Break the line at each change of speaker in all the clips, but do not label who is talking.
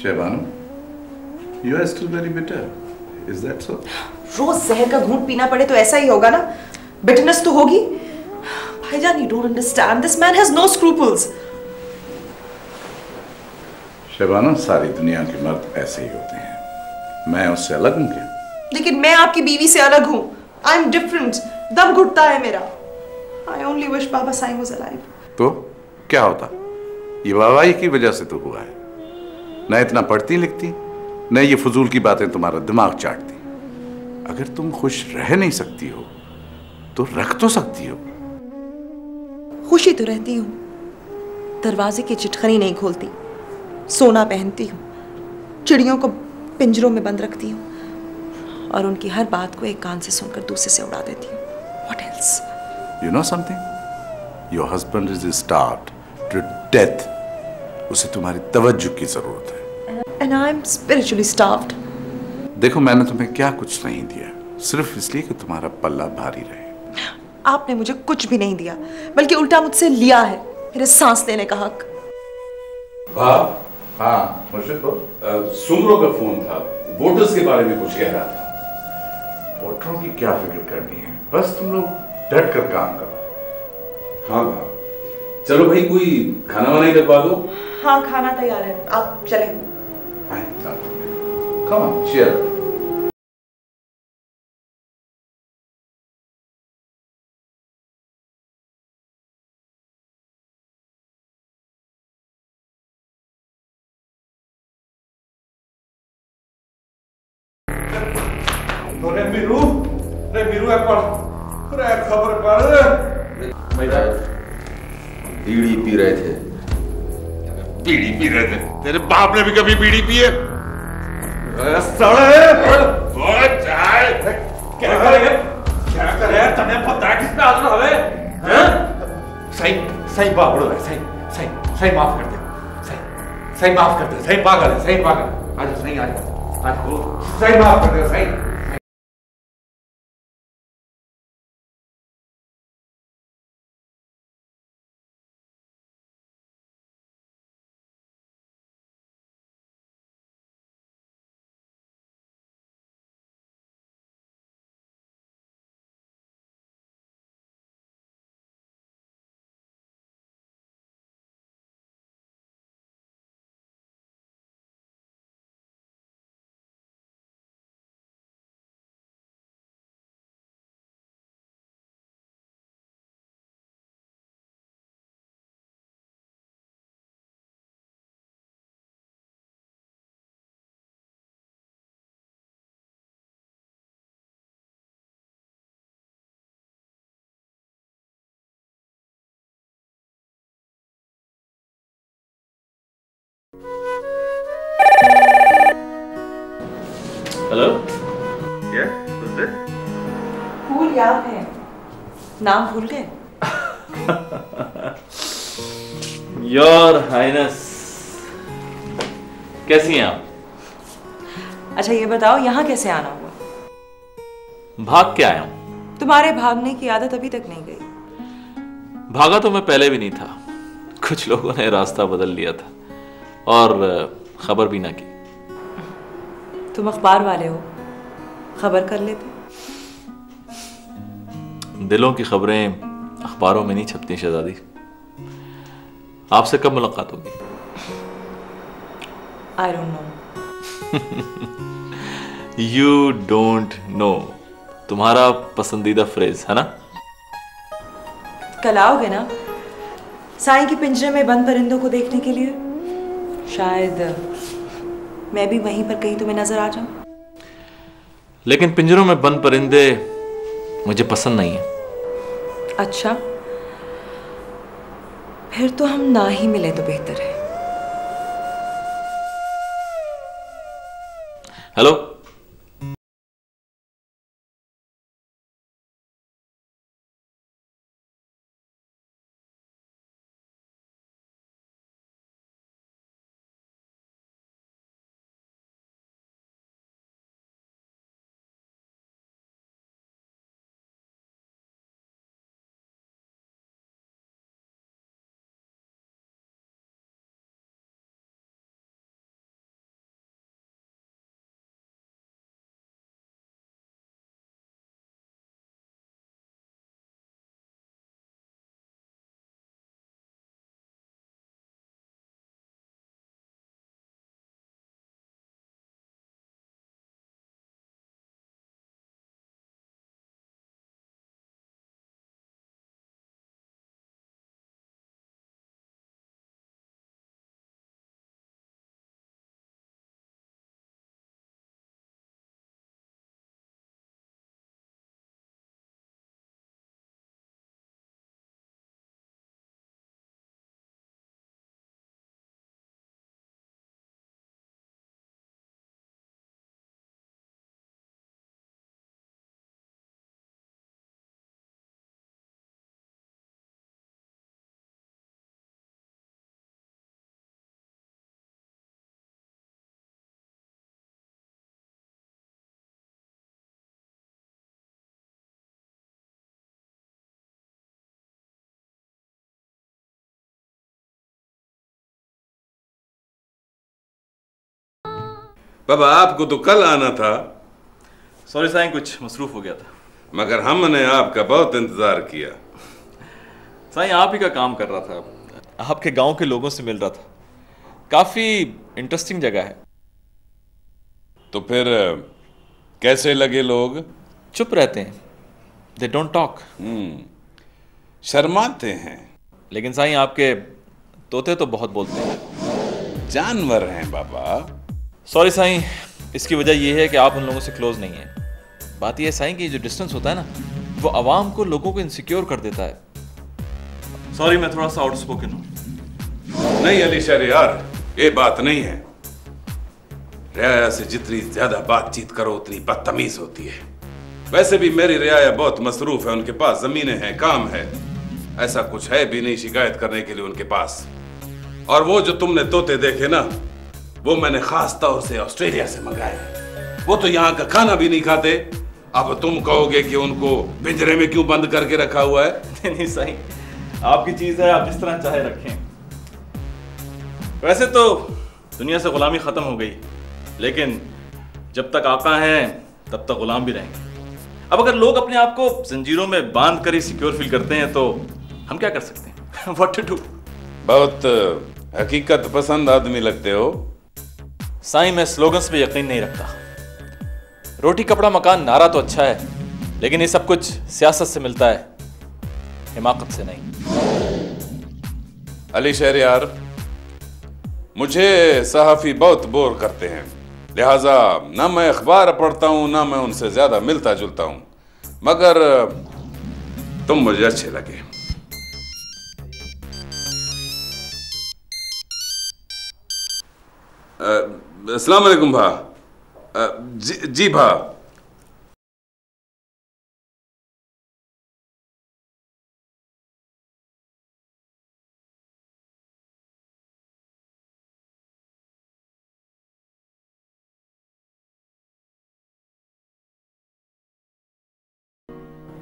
Shebanu, you are still very bitter. Is that so?
रोज जहर का घूंट पीना पड़े तो ऐसा ही होगा ना? बिटनेस तो होगी। भाईजान you don't understand this man has no scruples
Shabana सारी दुनिया के मर्द ऐसे ही होते हैं। मैं उससे अलग हूँ क्या?
लेकिन मैं आपकी बीवी से अलग हूँ। आई एम डिफरेंट दम घुटता है मेरा। I only wish Baba Sai was alive
तो क्या होता? ये वाहवाही की वजह से तो हुआ है। न इतना पढ़ती लिखती न ये फजूल की बातें तुम्हारा दिमाग चाटती। अगर तुम खुश रह नहीं सकती हो तो रख तो सकती हो।
खुशी तो रहती हूँ दरवाजे की चिटखनी नहीं खोलती सोना पहनती हूँ चिड़ियों को पिंजरों में बंद रखती हूँ और उनकी हर बात को एक कान से सुनकर दूसरे से उड़ा देती हूँ। What else?
You know something your husband is starved to death उसे तुम्हारी तवज्जो की ज़रूरत है।
And I'm spiritually starved.
देखो मैंने तुम्हें क्या कुछ नहीं दिया। सिर्फ़ इसलिए कि तुम्हारा पल्ला भारी रहे।
आपने मुझे कुछ भी नहीं दिया बल्कि उल्टा मुझसे लिया है। मेरे सांस लेने का हक।
भाव
हाँ मुर्शिद
सुमरो का फ़ोन था। वोटर्स के बारे में कुछ कह रहा था।
वोटरों की क्या फ़िक्र करनी है? बस तुम लोग डट कर काम करो।
हाँ भाव चलो भाई कोई खाना वाना ही लगवा दो।
हाँ खाना तैयार है। आप चले।
Come on, cheer.
तेरे बाप ने भी कभी बीड़ी पी है। सही सही बाबड़ो है सही सही सही माफ़ कर दे। सही सही माफ़ कर दे। सही पागल है, सही पागल। आज सही आज आज सही माफ़ कर दे, सही।
Hello Yeah, who's this?
भूल याद है। नाम भूल गए।
योर हाइनेस कैसी हैं आप?
अच्छा ये बताओ यहाँ कैसे आना हुआ?
भाग के आया हूँ?
तुम्हारे भागने की आदत अभी तक नहीं गई।
भागा तो मैं पहले भी नहीं था। कुछ लोगों ने रास्ता बदल लिया था और खबर भी ना की।
तुम अखबार वाले हो खबर कर लेते।
दिलों की खबरें अखबारों में नहीं छपती शहजादी। आपसे कब मुलाकात होगी?
I don't know
you don't know तुम्हारा पसंदीदा फ्रेज है ना?
कल आओगे ना? साई के पिंजरे में बंद परिंदों को देखने के लिए? शायद मैं भी वहीं पर कहीं तुम्हें नज़र आ जाऊँ।
लेकिन पिंजरों में बंद परिंदे मुझे पसंद नहीं है।
अच्छा। फिर तो हम ना ही मिले तो बेहतर है।
हेलो?
बाबा आपको तो कल आना था।
सॉरी साईं कुछ मसरूफ हो गया था।
मगर हमने आपका बहुत इंतज़ार किया।
साईं आप ही का काम कर रहा था। आपके गाँव के लोगों से मिल रहा था। काफ़ी इंटरेस्टिंग जगह है।
तो फिर कैसे लगे लोग?
चुप रहते हैं। दे डोंट टॉक
शर्माते हैं।
लेकिन साईं आपके तोते तो बहुत बोलते हैं।
जानवर हैं बाबा।
सॉरी साईं इसकी वजह यह है कि आप उन लोगों से क्लोज नहीं हैं। बात यह साईं कि जो डिस्टेंस होता है ना, वो आवाम को लोगों को इनसिक्योर कर देता है। सॉरी मैं थोड़ा सा आउटस्पोकन हूँ।
नहीं, अली शर यार, ये बात नहीं है। रियाया से जितनी ज़्यादा बातचीत करो, उतनी बदतमीज होती है। वैसे भी मेरी रियाया बहुत मसरूफ है, उनके पास जमीनें हैं, काम है। ऐसा कुछ है भी नहीं शिकायत करने के लिए उनके पास। और वो जो तुमने तोते देखे ना वो मैंने खास तौर से ऑस्ट्रेलिया से मंगाए वो तो यहाँ का खाना भी नहीं खाते। अब तुम कहोगे कि उनको पिंजरे में क्यों बंद करके रखा हुआ है?
नहीं नहीं साईं आपकी चीज़ है आप जिस तरह चाहे रखें। वैसे तो दुनिया से गुलामी खत्म हो गई। लेकिन जब तक आका हैं तब तक गुलाम भी रहेंगे। अब अगर लोग अपने आप को जंजीरों में बाँध कर ही सिक्योर फील करते हैं तो हम क्या कर सकते हैं? व्हाट टू डू
बहुत हकीकत पसंद आदमी लगते हो।
साईं, मैं स्लोगन्स पे यकीन नहीं रखता। रोटी, कपड़ा, मकान, नारा तो अच्छा है, लेकिन ये सब कुछ सियासत से मिलता है, हिमाकत से नहीं।
अली शहर यार मुझे सहाफी बहुत बोर करते हैं। लिहाजा ना मैं अखबार पढ़ता हूँ, ना मैं उनसे ज़्यादा मिलता जुलता हूँ। मगर, तुम मुझे अच्छे लगे। अस्सलाम वालेकुम भा। जी, जी भा।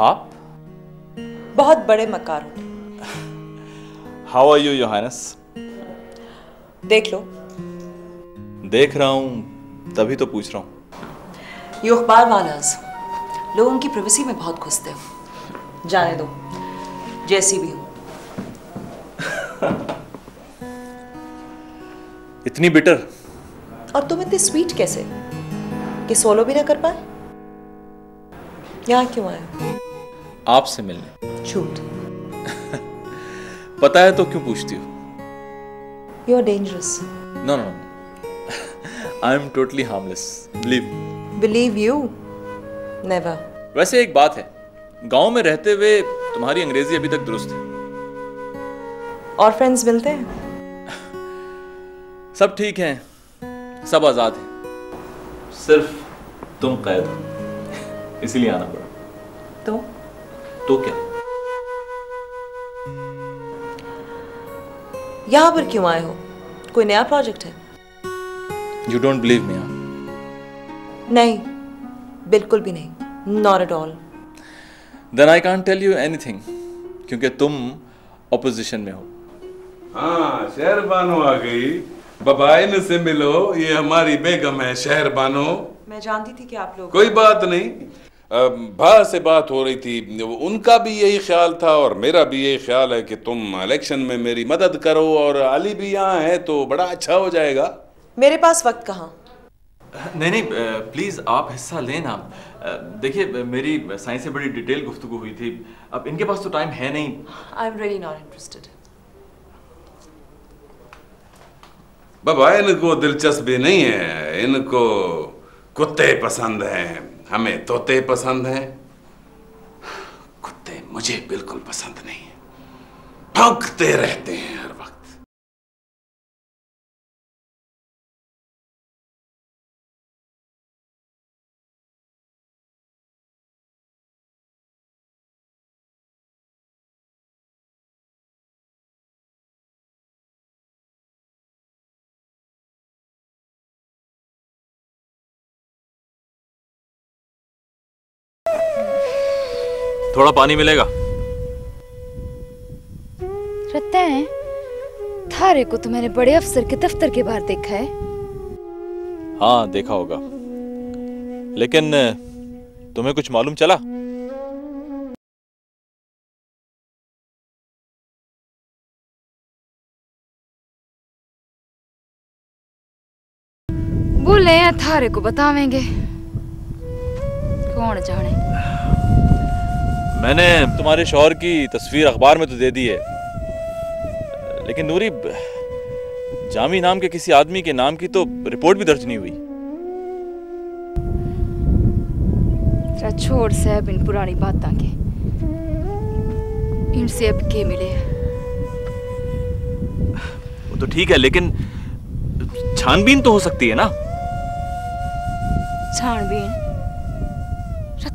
आप?
बहुत बड़े मकार हो
हाउ आर यू योहानस
देख लो
देख रहा हूँ तभी तो पूछ रहा हूँ।
ये अखबार वालाज लोगों की प्राइवेसी में बहुत घुसते हो। जाने दो जैसी भी हो।
इतनी बिटर
और तुम इतने स्वीट कैसे? कि सोलो भी ना कर पाए? यहाँ क्यों आए?
आपसे मिलने।
झूठ।
पता है तो क्यों पूछती हो?
You are dangerous
no no I am totally harmless believe
believe you never
वैसे एक बात है गाँव में रहते हुए तुम्हारी अंग्रेज़ी अभी तक दुरुस्त है।
और फ्रेंड्स मिलते हैं?
सब ठीक है सब आज़ाद हैं। सिर्फ़ तुम कैद हो इसीलिए आना पड़ा।
तो?
तो क्या?
यहाँ पर क्यों आए हो? कोई नया प्रोजेक्ट है?
यू डोंट बिलीव मी
नहीं बिल्कुल भी नहीं not at all
then I can't tell you anything क्योंकि तुम ऑपोजिशन में हो।
हाँ शहर बानो आ गई। बबाइन से मिलो ये हमारी बेगम है शहर बानो
मैं जानती थी कि आप लोग
कोई बात नहीं। भा से बात हो रही थी। उनका भी यही ख्याल था और मेरा भी यही ख्याल है कि तुम इलेक्शन में मेरी मदद करो और अली भी यहाँ है तो बड़ा अच्छा हो जाएगा।
मेरे पास वक्त कहाँ?
नहीं नहीं प्लीज़ आप हिस्सा लेना देखिए मेरी साइंस से बड़ी डिटेल गुफ्तगू हुई थी। अब इनके पास तो टाइम है नहीं।
I am really not interested
बाबा इनको दिलचस्पी नहीं है। इनको कुत्ते पसंद हैं। हमें तोते पसंद हैं। कुत्ते मुझे बिल्कुल पसंद नहीं है। भौंकते रहते हैं हर
थोड़ा पानी मिलेगा।
रत्ता थारे को तो मैंने बड़े अफसर के दफ्तर के बाहर देखा है।
हाँ देखा होगा। लेकिन तुम्हें कुछ मालूम चला?
बोले थारे को बतावेंगे। कौन जाने?
मैंने तुम्हारे शोहर की तस्वीर अखबार में तो दे दी है। लेकिन नूरी जामी नाम के किसी आदमी के नाम की तो रिपोर्ट भी दर्ज नहीं हुई।
छोड़ साहब इन पुरानी बातें के। इनसे अब के मिले?
वो तो ठीक है लेकिन छानबीन तो हो सकती है ना?
छानबीन?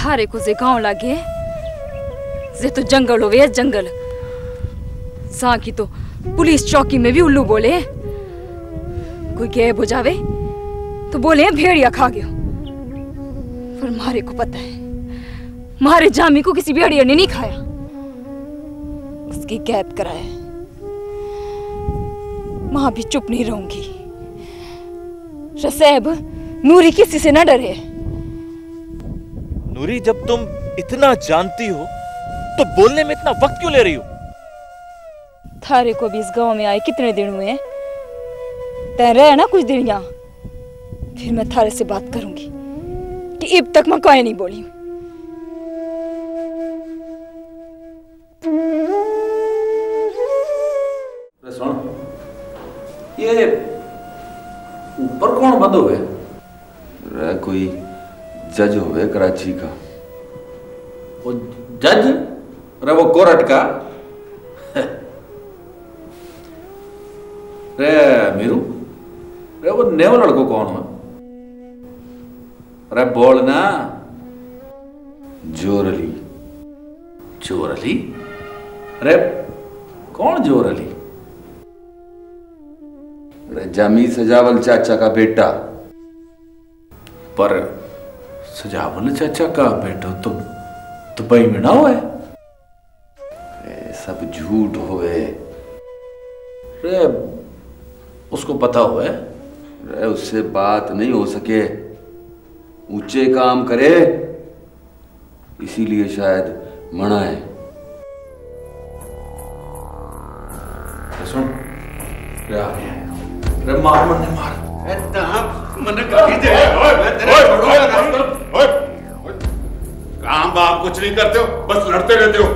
थारे को जे गाँव लागे? जे तो जंगल होवे जंगल? सा की तो पुलिस चौकी में भी उल्लू बोले। कोई गैब हो जावे तो बोले, भेड़िया खा गयो। पर मारे को पता है, मारे जामी को किसी भेड़िया ने नहीं खाया। उसकी कैद कराया माँ भी चुप नहीं रहूँगी। रसैब, नूरी किसी से ना डरे।
नूरी जब तुम इतना जानती हो तो बोलने में इतना वक्त क्यों ले रही हो?
थारे को भी इस गाँव में आए कितने दिन हुए हैं? तय रहे ना कुछ दिन यहाँ। फिर मैं थारे से बात करूँगी कि अब तक मैं कहीं नहीं बोली हूँ।
सुन ये ऊपर कौन बंद हुए?
रह कोई जज होवे कराची का?
वो जज? अरे वो कोर्ट का? रे मीरू रे वो नेव लड़को कौन हुआ? अरे बोल ना।
ज़ोर अली।
ज़ोर अली? अरे कौन ज़ोर अली?
अरे जामी सजावल चाचा का बेटा।
पर सजावल चाचा का बेटो तो दुबई में ना हुआ
ए, सब झूठ होवे
रे उसको पता हुआ है
रे उससे बात नहीं हो सके। ऊँचे काम करे इसीलिए शायद मना है।
सुन रे आ गया है। रे मार मन्ने
कभी दे ओए मैं तेरे छोड़ूँगा नहीं काम बाप कुछ नहीं करते हो बस लड़ते रहते हो।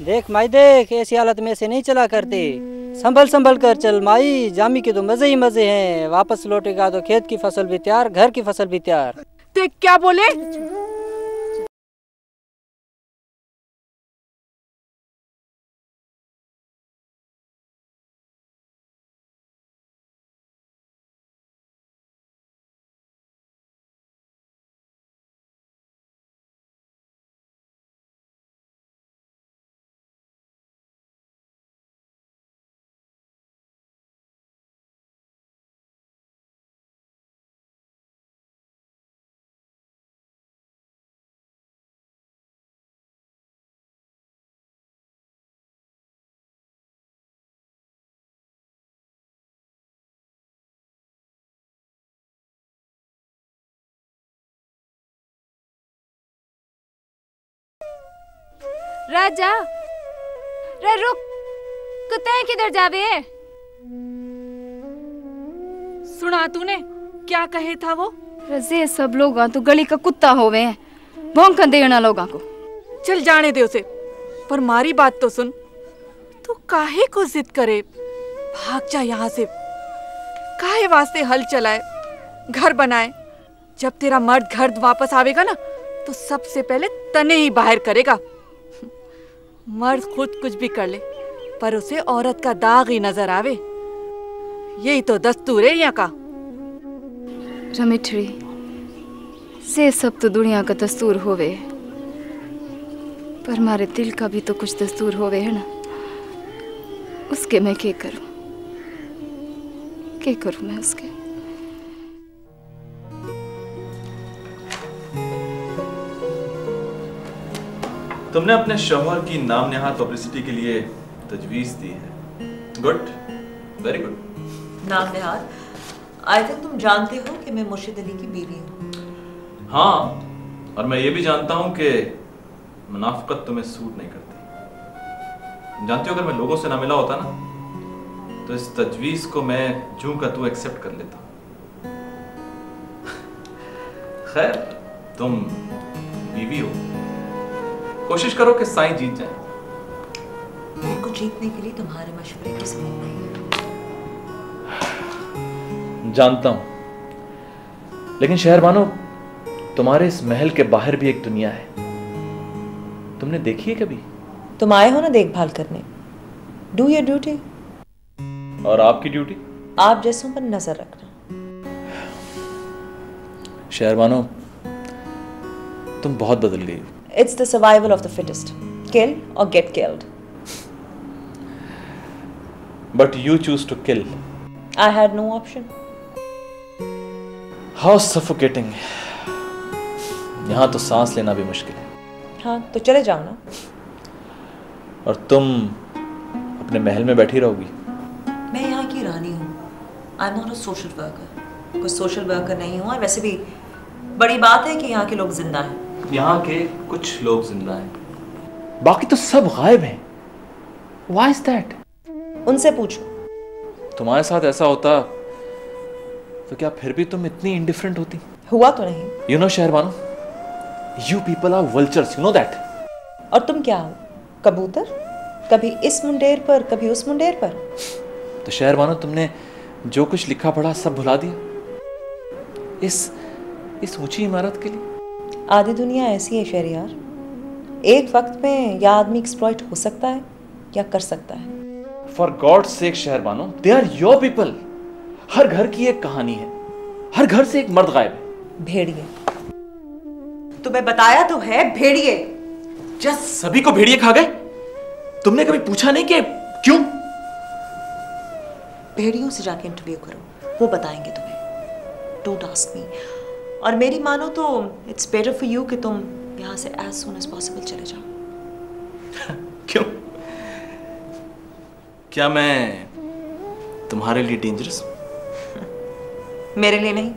देख माई, देख, ऐसी हालत में ऐसे नहीं चला करते। संभल संभल कर चल माई, जामी के तो मज़े ही मज़े हैं। वापस लौटेगा तो खेत की फ़सल भी तैयार, घर की फ़सल भी तैयार।
क्या बोले?
राजा रे रुक। कुत्ते किधर जावे?
सुना तूने क्या कहे था वो?
रजे सब लोग तो गली का कुत्ता होवे हैं। भौंकन देना लोगों को।
चल जाने दे उसे पर मारी बात तो सुन। तू काहे को जिद करे? भाग जा यहाँ से। काहे वास्ते हल चलाए? घर बनाए? जब तेरा मर्द घर वापस आवेगा ना तो सबसे पहले तने ही बाहर करेगा। मर्द खुद कुछ भी कर ले, पर उसे औरत का दाग ही नज़र आवे। यही तो दस्तूर है यहाँ का।
रमिठड़ी से सब तो दुनिया का दस्तूर होवे। पर मारे दिल का भी तो कुछ दस्तूर होवे है ना? उसके मैं क्या करूँ? क्या करूँ मैं उसके?
तुमने अपने शोहर की नाम नहाद पब्लिसिटी के लिए तजवीज दी है। गुड वेरी गुड
नाम निहार आई थिंक तुम जानते हो कि मैं मुर्शिद अली की बीवी हूँ।
हाँ और मैं ये भी जानता हूँ कि मुनाफकत तुम्हें सूट नहीं करती। जानते हो अगर मैं लोगों से ना मिला होता ना तो इस तजवीज को मैं जूं का तू एक्सेप्ट कर लेता। खैर तुम बीवी हो। कोशिश करो कि साईं जीत जाए।
मेरे को जीतने के लिए तुम्हारे मशवरे की ज़रूरत नहीं
जानता हूँ। लेकिन शहरबानो तुम्हारे इस महल के बाहर भी एक दुनिया है। तुमने देखी है कभी?
तुम आए हो ना देखभाल करने? डू योर ड्यूटी
और आपकी ड्यूटी
आप जैसों पर नज़र रखना।
शहरबानो तुम बहुत बदल गई हो।
It's the survival of the fittest kill और get killed
but you choose to kill
I had no option
how suffocating यहाँ तो सांस लेना भी मुश्किल है।
हाँ तो चले जाओ ना।
और तुम अपने महल में बैठी रहोगी।
मैं यहाँ की रानी हूँ। I am not a social worker कोई सोशल वर्कर नहीं हूँ। और वैसे भी बड़ी बात है कि यहाँ के लोग ज़िंदा हैं।
यहाँ के कुछ लोग ज़िंदा हैं। बाकी तो सब गायब हैं। व्हाई इज़ दैट
उनसे पूछो।
तुम्हारे साथ ऐसा होता तो क्या फिर भी तुम इतनी इंडिफरेंट होती?
हुआ तो नहीं।
You know Shahrbano you people are vultures you know that
और तुम क्या हो? कबूतर? कभी इस मुंडेर पर कभी उस मुंडेर पर?
तो शहरबानो तुमने जो कुछ लिखा पढ़ा सब भुला दिया? इस इस ऊँची इमारत के लिए?
आधी दुनिया ऐसी है शहरियार। एक वक्त में या आदमी एक्सप्लॉइट हो सकता है या कर सकता है।
For God sake Shahrbano they are your people हर घर की एक कहानी है। हर घर से एक मर्द गायब है।
भेड़िए। तुम्हें बताया तो है भेड़िए।
क्या सभी को भेड़िए खा गए? तुमने कभी पूछा नहीं कि क्यों?
भेड़ियों से जाके इंटरव्यू करो। वो बताएँगे तुम्हें। डोंट आस्क मी और मेरी मानो तो इट्स बेटर फॉर यू कि तुम यहाँ से एज सुन एज पॉसिबल चले जाओ।
क्यों? क्या मैं तुम्हारे लिए डेंजरस
मेरे लिए नहीं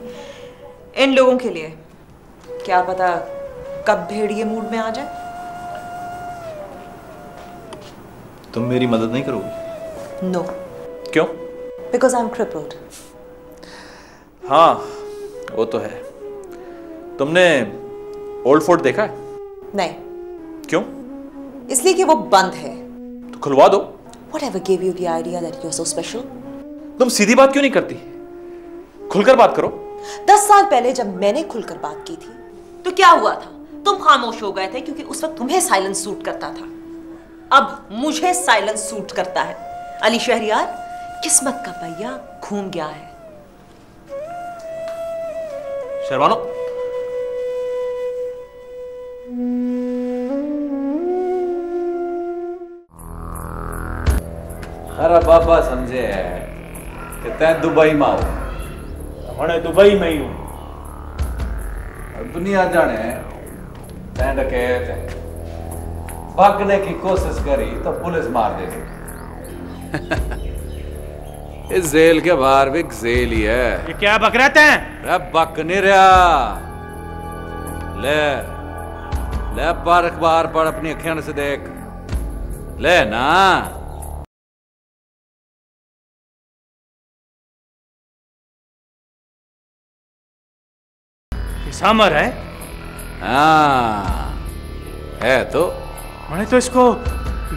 इन लोगों के लिए। क्या पता कब भेड़िए मूड में आ जाए।
तुम मेरी मदद नहीं करोगी?
No no.
क्यों?
बिकॉज़ आई एम क्रिपल्ड
हाँ वो तो है। तुमने ओल्ड फोर्ट देखा है?
नहीं।
क्यों?
इसलिए कि वो बंद है।
तो खुलवा दो।
Whatever gave you the idea that you're so special?
तुम सीधी बात क्यों नहीं करती? खुलकर बात करो।
दस साल पहले जब मैंने खुलकर बात की थी तो क्या हुआ था? तुम खामोश हो गए थे क्योंकि उस वक्त तुम्हें साइलेंस सूट करता था। अब मुझे साइलेंस सूट करता है। अली शहरियार किस्मत का पहिया घूम गया है।
शर्मानो
अरे बाबा समझे कि तै दुबई में आओ
हमने दुबई में ही हूँ
और दुनिया जाने तै डकैत है भागने की कोशिश करी तो पुलिस मार देगी इस जेल के बाहर भी जेल ही है
ये क्या बक रहे हैं
बक नहीं रहा ले ले पर अखबार पढ़ अपनी अखियाँ से देख ले ना
सामर है?
हाँ। है तो।
मैंने तो इसको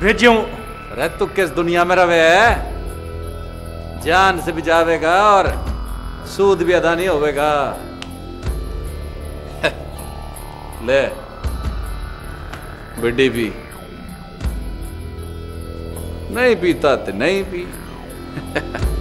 भेजूं
अरे तू किस दुनिया में रवे है? जान से भी जावेगा और सूद भी अदा नहीं होवेगा। ले। बिड्डी पी। नहीं पीता तो नहीं पी।